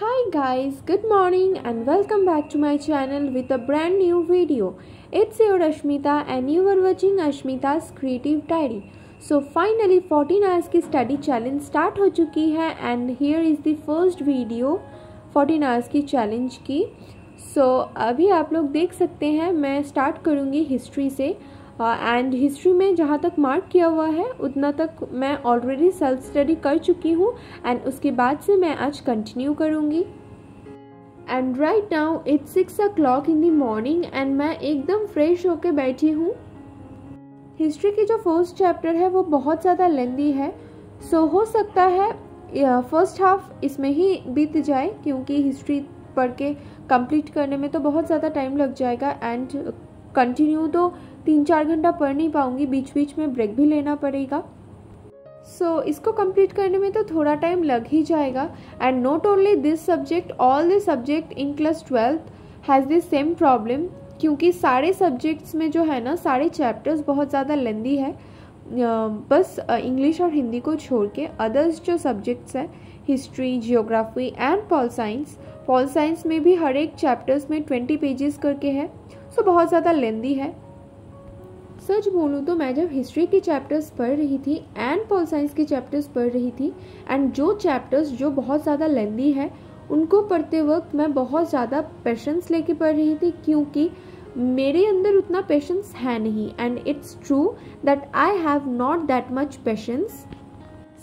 Hi guys, good morning and welcome back to my channel with a brand new video. It's your Ashmita and you are watching Ashmita's Creative Diary. So finally 14 hours की study challenge start हो चुकी है and here is the first video 14 hours की challenge की. So अभी आप लोग देख सकते हैं मैं start करूँगी history से एंड uh, हिस्ट्री में जहाँ तक मार्क किया हुआ है उतना तक मैं ऑलरेडी सेल्फ स्टडी कर चुकी हूँ एंड उसके बाद से मैं आज कंटिन्यू करूँगी। And right now it's six o'clock in the morning and मैं एकदम फ्रेश होकर बैठी हूँ। हिस्ट्री की जो फ़र्स्ट चैप्टर है वो बहुत ज़्यादा लेंदी है। सो so, हो सकता है फ़र्स्ट हाफ़ इसमें ही बीत जाए क्योंकि हिस्ट्री पढ़ के कंप्लीट करने में तो बहुत ज़्यादा टाइम लग जाएगा एंड कंटिन्यू तो तीन चार घंटा पढ़ नहीं पाऊँगी बीच बीच में ब्रेक भी लेना पड़ेगा। सो so, इसको कंप्लीट करने में तो थोड़ा टाइम लग ही जाएगा। And not only this subject all the subject in class twelfth has this same problem क्योंकि सारे सब्जेक्ट्स में जो है ना सारे चैप्टर्स बहुत ज़्यादा लेंदी है। बस इंग्लिश और हिंदी को छोड़ के अदर्स जो सब्जेक्ट्स हैं history geography and pol science pol science में भी हर एक चैप्टर्स में ट्वेंटी पेजेस करके है। सो so बहुत ज़्यादा लेंदी है। सच बोलूँ तो मैं जब हिस्ट्री की चैप्टर्स पढ़ रही थी एंड पॉल साइंस की चैप्टर्स पढ़ रही थी एंड जो चैप्टर्स जो बहुत ज़्यादा लेंदी है, उनको पढ़ते वक्त मैं बहुत ज़्यादा पेशेंस लेके पढ़ रही थी क्योंकि मेरे अंदर उतना पेशेंस है नहीं and it's true that I have not that much patience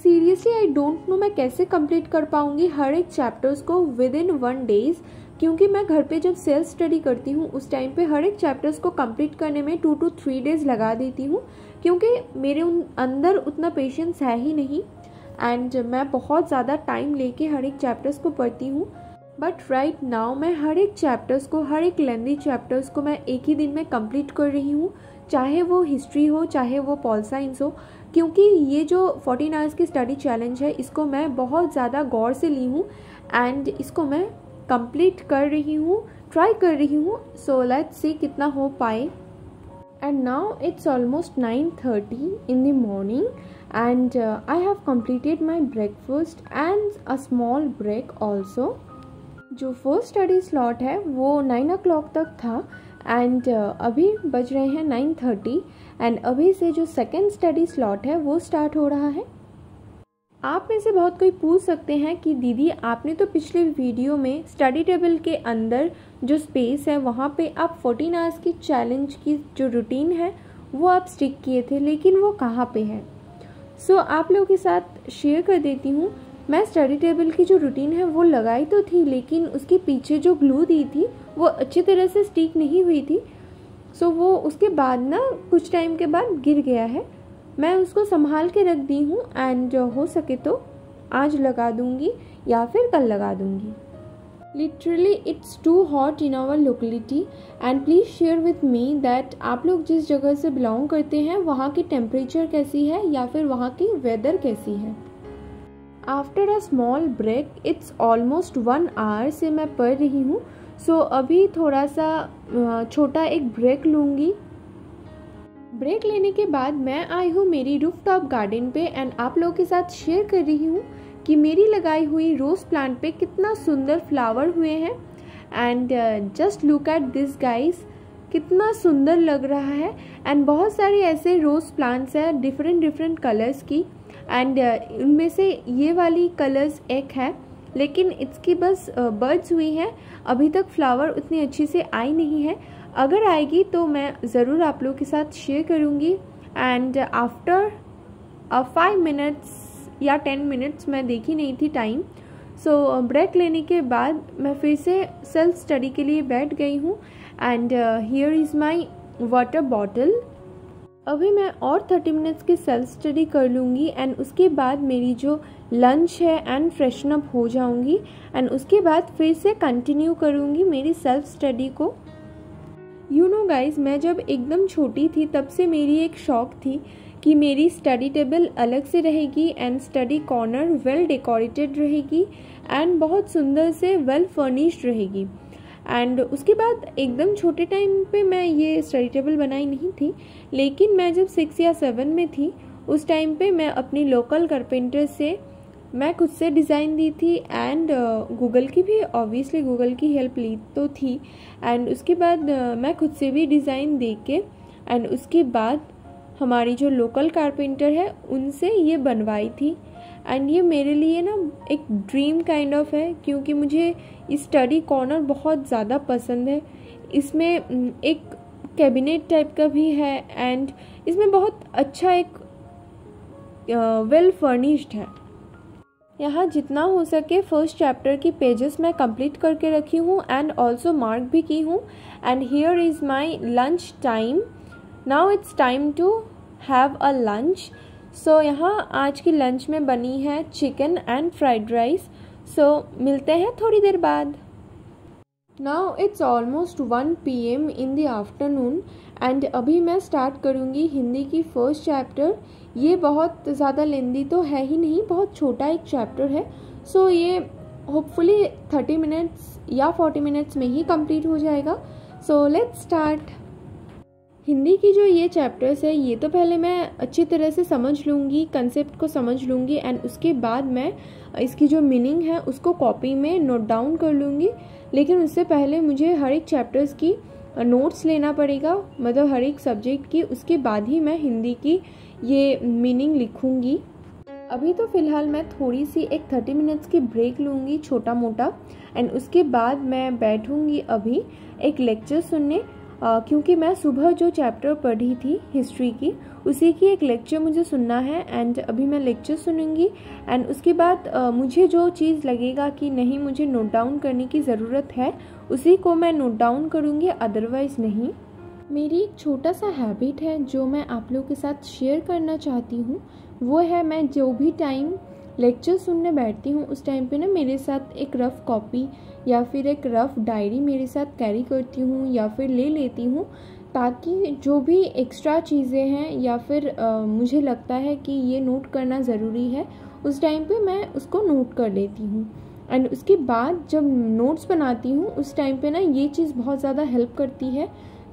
seriously I don't know मैं कैसे कंप्लीट कर पाऊँगी हर एक चैप्टर्स को विद इन वन डेज़ क्योंकि मैं घर पे जब सेल्फ स्टडी करती हूँ, उस टाइम पे हर एक चैप्टर्स को कंप्लीट करने में टू टू थ्री डेज़ लगा देती हूँ, क्योंकि मेरे उन अंदर उतना पेशेंस है ही नहीं। एंड मैं बहुत ज़्यादा टाइम लेके हर एक चैप्टर्स को पढ़ती हूँ। बट राइट नाउ मैं हर एक चैप्टर्स को, हर एक लेंदी चैप्टर्स को मैं एक ही दिन में कंप्लीट कर रही हूँ, चाहे वो हिस्ट्री हो, चाहे वो पॉल साइंस हो। क्योंकि ये जो फोर्टीन आवर्स की स्टडी चैलेंज है, इसको मैं बहुत ज़्यादा गौर से ली हूँ। एंड इसको मैं कंप्लीट कर रही हूँ ट्राई कर रही हूँ सो लेट्स सी कितना हो पाए। And now it's almost nine thirty in the morning and I have completed my breakfast and a small break also जो फ़र्स्ट स्टडी स्लॉट है वो नाइन ओ तक था एंड uh, अभी बज रहे हैं नाइन थर्टी एंड अभी से जो सेकेंड स्टडी स्लॉट है वो स्टार्ट हो रहा है। आप में से बहुत कोई पूछ सकते हैं कि दीदी आपने तो पिछले वीडियो में स्टडी टेबल के अंदर जो स्पेस है वहाँ पे आप 14 आवर्स की चैलेंज की जो रूटीन है वो आप स्टिक किए थे लेकिन वो कहाँ पे है? सो so, आप लोगों के साथ शेयर कर देती हूँ। मैं स्टडी टेबल की जो रूटीन है वो लगाई तो थी लेकिन उसके पीछे जो ग्लू दी थी वो अच्छी तरह से स्टिक नहीं हुई थी। सो so, वो उसके बाद ना कुछ टाइम के बाद गिर गया है। मैं उसको संभाल के रख दी हूँ एंड हो सके तो आज लगा दूँगी या फिर कल लगा दूँगी। Literally it's too hot in our locality and please share with me that आप लोग जिस जगह से बिलोंग करते हैं वहाँ की टेम्परेचर कैसी है या फिर वहाँ की वेदर कैसी है? After a small break it's almost one hour से मैं पढ़ रही हूँ सो so, अभी थोड़ा सा छोटा एक ब्रेक लूँगी। ब्रेक लेने के बाद मैं आई हूँ मेरी रूफ टॉप गार्डन पे एंड आप लोगों के साथ शेयर कर रही हूँ कि मेरी लगाई हुई रोज़ प्लांट पे कितना सुंदर फ्लावर हुए हैं। And just look at this guys कितना सुंदर लग रहा है। एंड बहुत सारे ऐसे रोज़ प्लांट्स हैं डिफरेंट डिफरेंट कलर्स की। एंड uh, उनमें से ये वाली कलर्स एक है। लेकिन इसकी बस बर्ड्स uh, हुई हैं। अभी तक फ्लावर उतनी अच्छी से आई नहीं है। अगर आएगी तो मैं ज़रूर आप लोगों के साथ शेयर करूँगी। एंड आफ्टर फाइव मिनट्स या टेन मिनट्स मैं देखी नहीं थी time so so, break uh, लेने के बाद मैं फिर से सेल्फ स्टडी के लिए बैठ गई हूँ। And here is my water bottle अभी मैं और थर्टी मिनट्स की सेल्फ स्टडी कर लूँगी। एंड उसके बाद मेरी जो लंच है एंड फ्रेशन अप हो जाऊँगी। एंड उसके बाद फिर से कंटिन्यू करूँगी मेरी सेल्फ स्टडी को। यू नो गाइज़ मैं जब एकदम छोटी थी, तब से मेरी एक शौक थी कि मेरी स्टडी टेबल अलग से रहेगी and study corner well decorated रहेगी एंड बहुत सुंदर से वेल फर्निश्ड रहेगी। एंड उसके बाद एकदम छोटे टाइम पे मैं ये स्टडी टेबल बनाई नहीं थी, लेकिन मैं जब सिक्स या सेवन में थी, उस टाइम पे मैं अपनी लोकल कारपेंटर से मैं खुद से डिज़ाइन दी थी एंड गूगल uh, की भी ऑब्वियसली गूगल की हेल्प ली तो थी. एंड उसके बाद uh, मैं खुद से भी डिज़ाइन दे के एंड उसके बाद हमारी जो लोकल कारपेंटर है उनसे ये बनवाई थी. एंड ये मेरे लिए ना एक ड्रीम काइंड ऑफ़ है क्योंकि मुझे स्टडी कॉर्नर बहुत ज़्यादा पसंद है. इसमें mm, एक कैबिनेट टाइप का भी है एंड इसमें बहुत अच्छा एक वेल uh, फर्निश्ड well है. यहाँ जितना हो सके फ़र्स्ट चैप्टर की पेजेस मैं कंप्लीट करके रखी हूँ एंड ऑल्सो मार्क भी की हूँ and here is my lunch time now it's time to have a lunch so यहाँ आज की लंच में बनी है chicken and fried rice so मिलते हैं थोड़ी देर बाद. Now it's almost one P M in the afternoon and अभी मैं स्टार्ट करूँगी हिंदी की फ़र्स्ट चैप्टर ये बहुत ज़्यादा लेंदी तो है ही नहीं बहुत छोटा एक चैप्टर है. सो so, ये होपफुली थर्टी मिनट्स या फोर्टी मिनट्स में ही कंप्लीट हो जाएगा. सो लेट्स स्टार्ट हिंदी की जो ये चैप्टर्स है ये तो पहले मैं अच्छी तरह से समझ लूँगी कंसेप्ट को समझ लूँगी एंड उसके बाद मैं इसकी जो मीनिंग है उसको कॉपी में नोट डाउन कर लूँगी. लेकिन उससे पहले मुझे हर एक चैप्टर्स की नोट्स लेना पड़ेगा। मतलब हर एक सब्जेक्ट की, उसके बाद ही मैं हिंदी की ये मीनिंग लिखूँगी। अभी तो फ़िलहाल मैं थोड़ी सी एक थर्टी मिनट्स की ब्रेक लूँगी छोटा मोटा एंड उसके बाद मैं बैठूँगी अभी एक लेक्चर सुनने। क्योंकि मैं सुबह जो चैप्टर पढ़ी थी हिस्ट्री की, उसी की एक लेक्चर मुझे सुनना है एंड अभी मैं लेक्चर सुनूँगी एंड उसके बाद मुझे जो चीज़ लगेगा कि नहीं मुझे नोट डाउन करने की ज़रूरत है, उसी को मैं नोट डाउन करूँगी अदरवाइज़ नहीं। मेरी एक छोटा सा हैबिट है जो मैं आप लोगों के साथ शेयर करना चाहती हूँ, वो है मैं जो भी टाइम लेक्चर सुनने बैठती हूँ, उस टाइम पे ना मेरे साथ एक रफ़ कॉपी या फिर एक रफ़ डायरी मेरे साथ कैरी करती हूँ या फिर ले लेती हूँ ताकि जो भी एक्स्ट्रा चीज़ें हैं या फिर आ, मुझे लगता है कि ये नोट करना ज़रूरी है उस टाइम पे मैं उसको नोट कर लेती हूँ। एंड उसके बाद जब नोट्स बनाती हूँ उस टाइम पे ना ये चीज़ बहुत ज़्यादा हेल्प करती है।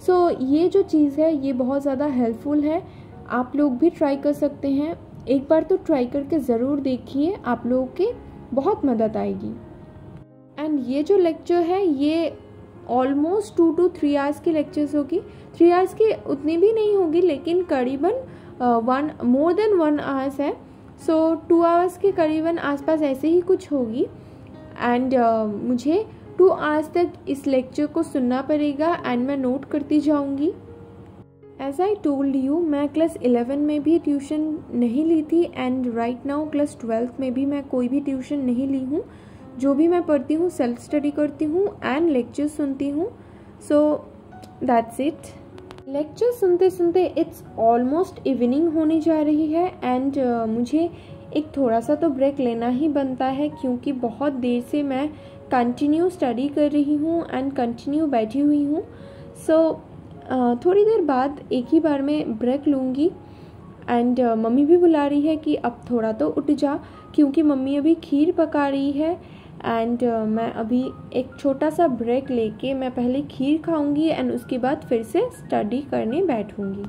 सो so, ये जो चीज़ है ये बहुत ज़्यादा हेल्पफुल है। आप लोग भी ट्राई कर सकते हैं। एक बार तो ट्राई करके ज़रूर देखिए आप लोगों के बहुत मदद आएगी। एंड ये जो लेक्चर है ये almost two two three hours की लेक्चर्स होगी। थ्री आवर्स की उतनी भी नहीं होगी लेकिन करीबन one more than one hours है। सो टू आवर्स के करीबन आसपास ऐसे ही कुछ होगी। एंड uh, मुझे टू आवर्स तक इस लेक्चर को सुनना पड़ेगा एंड मैं नोट करती जाऊँगी। एज आई टोल्ड यू मैं क्लास इलेवन में भी ट्यूशन नहीं ली थी and right now class twelfth में भी मैं कोई भी ट्यूशन नहीं ली हूँ। जो भी मैं पढ़ती हूँ सेल्फ स्टडी करती हूँ एंड लेक्चर सुनती हूँ। सो दैट्स इट लेक्चर सुनते सुनते इट्स ऑलमोस्ट इवनिंग होने जा रही है एंड uh, मुझे एक थोड़ा सा तो ब्रेक लेना ही बनता है क्योंकि बहुत देर से मैं कंटिन्यू स्टडी कर रही हूँ एंड कंटिन्यू बैठी हुई हूँ। सो so, थोड़ी देर बाद एक ही बार में ब्रेक लूँगी एंड मम्मी भी बुला रही है कि अब थोड़ा तो उठ जा क्योंकि मम्मी अभी खीर पका रही है एंड uh, मैं अभी एक छोटा सा ब्रेक लेके मैं पहले खीर खाऊँगी एंड उसके बाद फिर से स्टडी करने बैठूँगी।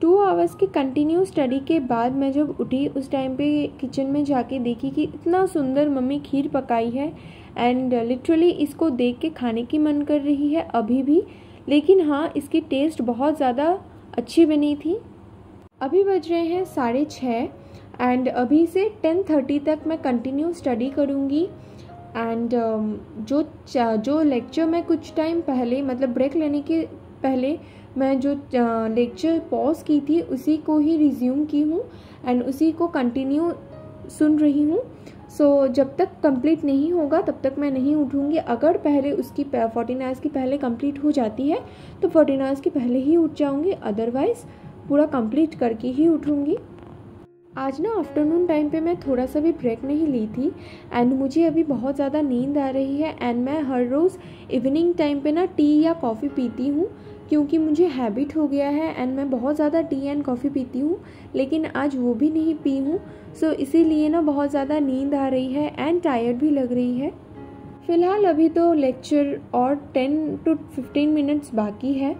टू आवर्स की कंटिन्यू स्टडी के बाद मैं जब उठी उस टाइम पे किचन में जाके देखी कि इतना सुंदर मम्मी खीर पकाई है एंड लिटरली इसको देख के खाने की मन कर रही है अभी भी। लेकिन हाँ इसकी टेस्ट बहुत ज़्यादा अच्छी बनी थी। अभी बज रहे हैं साढ़े छः। एंड अभी से टेन थर्टी तक मैं कंटिन्यू स्टडी करूँगी। एंड um, जो जो लेक्चर मैं कुछ टाइम पहले मतलब ब्रेक लेने के पहले मैं जो लेक्चर पॉज की थी उसी को ही रिज्यूम की हूँ। एंड उसी को कंटिन्यू सुन रही हूँ। सो so, जब तक कंप्लीट नहीं होगा तब तक मैं नहीं उठूँगी। अगर पहले उसकी फोर्टीन आवर्स की पहले कंप्लीट हो जाती है तो फोर्टीन आवर्स की पहले ही उठ जाऊँगी। अदरवाइज़ पूरा कंप्लीट करके ही उठूँगी। आज ना आफ्टरनून टाइम पे मैं थोड़ा सा भी ब्रेक नहीं ली थी एंड मुझे अभी बहुत ज़्यादा नींद आ रही है एंड मैं हर रोज़ इवनिंग टाइम पे ना टी या कॉफ़ी पीती हूँ, क्योंकि मुझे हैबिट हो गया है एंड मैं बहुत ज़्यादा टी एंड कॉफ़ी पीती हूँ, लेकिन आज वो भी नहीं पी हूँ सो इसीलिए ना बहुत ज़्यादा नींद आ रही है एंड टायर्ड भी लग रही है। फ़िलहाल अभी तो लेक्चर और टेन टू फिफ्टीन मिनट्स बाकी है,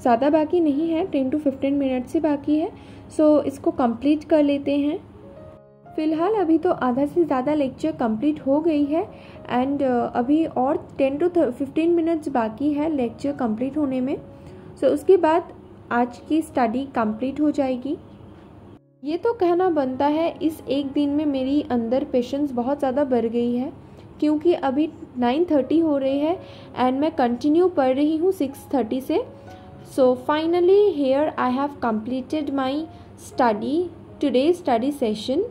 ज़्यादा बाकी नहीं है टेन टू फिफ्टीन मिनट्स से बाकी है सो so, इसको कंप्लीट कर लेते हैं। फ़िलहाल अभी तो आधा से ज़्यादा लेक्चर कंप्लीट हो गई है एंड uh, अभी और टेन टू फिफ्टीन मिनट्स बाकी है लेक्चर कंप्लीट होने में। सो so, उसके बाद आज की स्टडी कंप्लीट हो जाएगी। ये तो कहना बनता है इस एक दिन में मेरी अंदर पेशेंस बहुत ज़्यादा बढ़ गई है क्योंकि अभी नाइन थर्टी हो रही है एंड मैं कंटिन्यू पढ़ रही हूँ सिक्स थर्टी से। So finally here I have completed my study today study session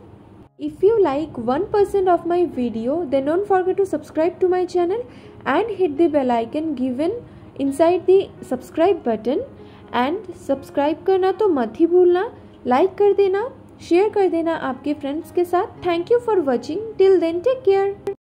If you like 1% of my video then don't forget to subscribe to my channel and hit the bell icon given inside the subscribe button and subscribe करना तो मत ही भूलना like कर देना share कर देना आपके friends के साथ thank you for watching till then take care